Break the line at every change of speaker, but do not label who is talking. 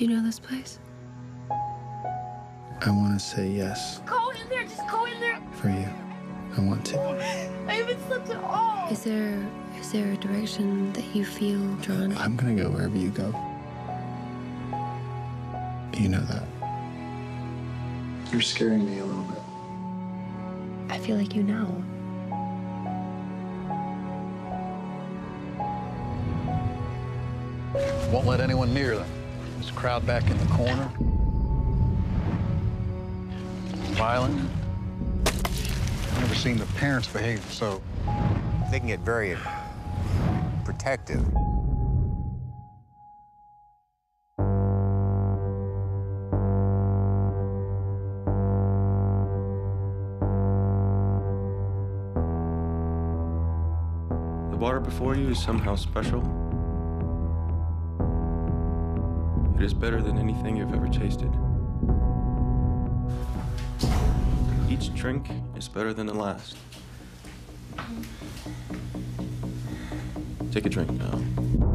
Do you know this place?
I want to say yes
Go in there, just go in there.
for you. I want to.
I haven't slept at all.
Is there is there a direction that you feel drawn?
I'm going to go wherever you go. You know that. You're scaring me a little bit.
I feel like you know.
Won't let anyone near them. There's a crowd back in the corner. Violent. I've never seen the parents behave so.
They can get very protective.
The water before you is somehow special. It is better than anything you've ever tasted. Each drink is better than the last. Take a drink now.